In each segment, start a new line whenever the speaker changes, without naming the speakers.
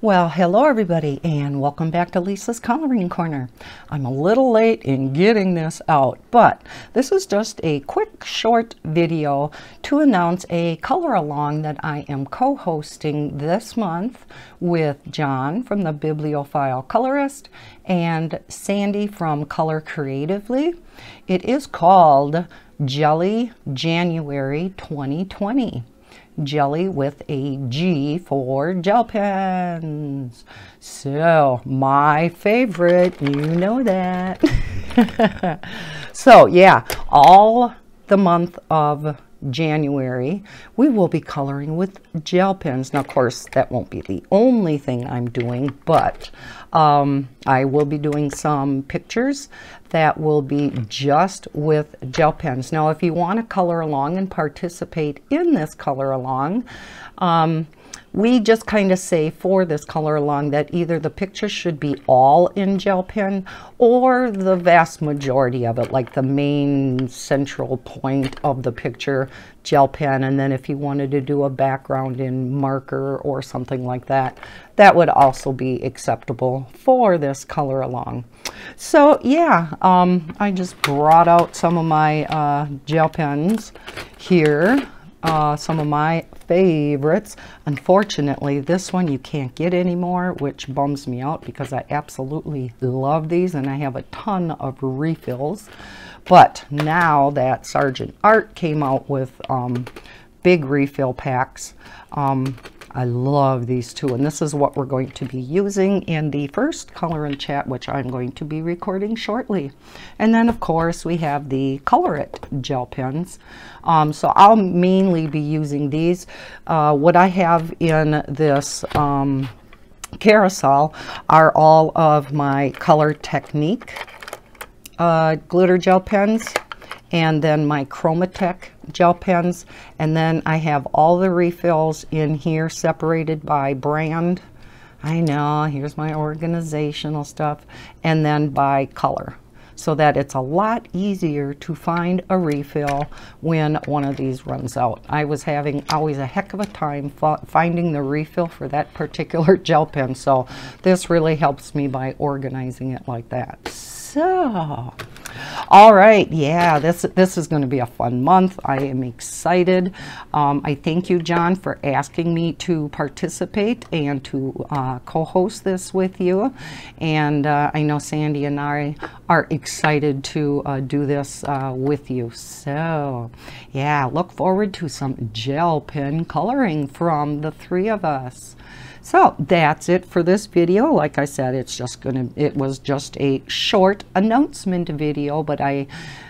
Well, hello everybody and welcome back to Lisa's Coloring Corner. I'm a little late in getting this out, but this is just a quick short video to announce a color along that I am co-hosting this month with John from the Bibliophile Colorist and Sandy from Color Creatively. It is called Gelly January 2020 jelly with a G for gel pens. So my favorite, you know that. so yeah, all the month of January, we will be coloring with gel pens. Now, of course, that won't be the only thing I'm doing, but um, I will be doing some pictures that will be just with gel pens. Now, if you want to color along and participate in this color along, um, we just kind of say for this color along that either the picture should be all in gel pen or the vast majority of it, like the main central point of the picture, gel pen. And then if you wanted to do a background in marker or something like that, that would also be acceptable for this color along. So yeah, um, I just brought out some of my uh, gel pens here uh, some of my favorites. Unfortunately, this one you can't get anymore, which bums me out because I absolutely love these and I have a ton of refills. But now that Sargent Art came out with um, big refill packs, um, I love these two, and this is what we're going to be using in the first color and chat, which I'm going to be recording shortly. And then, of course, we have the Color It gel pens. Um, so I'll mainly be using these. Uh, what I have in this um, carousel are all of my Color Technique uh, glitter gel pens and then my Chromatech gel pens. And then I have all the refills in here separated by brand. I know, here's my organizational stuff. And then by color so that it's a lot easier to find a refill when one of these runs out. I was having always a heck of a time finding the refill for that particular gel pen, so this really helps me by organizing it like that. So, all right, yeah, this this is going to be a fun month. I am excited. Um, I thank you, John, for asking me to participate and to uh, co-host this with you. And uh, I know Sandy and I are excited to uh, do this uh, with you. So, yeah, look forward to some gel pen coloring from the three of us. So that's it for this video. Like I said, it's just gonna, it was just a short announcement video, but I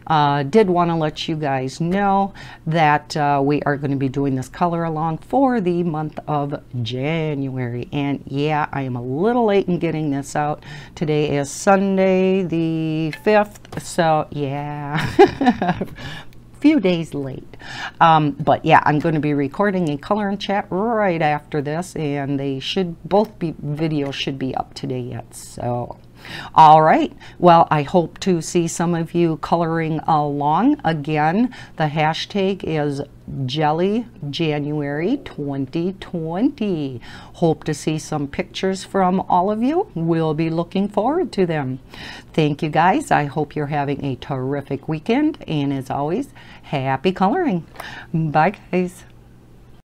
uh, did want to let you guys know that uh, we are going to be doing this color along for the month of January. And yeah, I am a little late in getting this out. Today is Sunday the 5th, so yeah. few days late. Um, but yeah, I'm going to be recording a color and chat right after this, and they should both be videos should be up today yet. So. All right. Well, I hope to see some of you coloring along. Again, the hashtag is Gelly January 2020. Hope to see some pictures from all of you. We'll be looking forward to them. Thank you guys. I hope you're having a terrific weekend. And as always, happy coloring. Bye guys.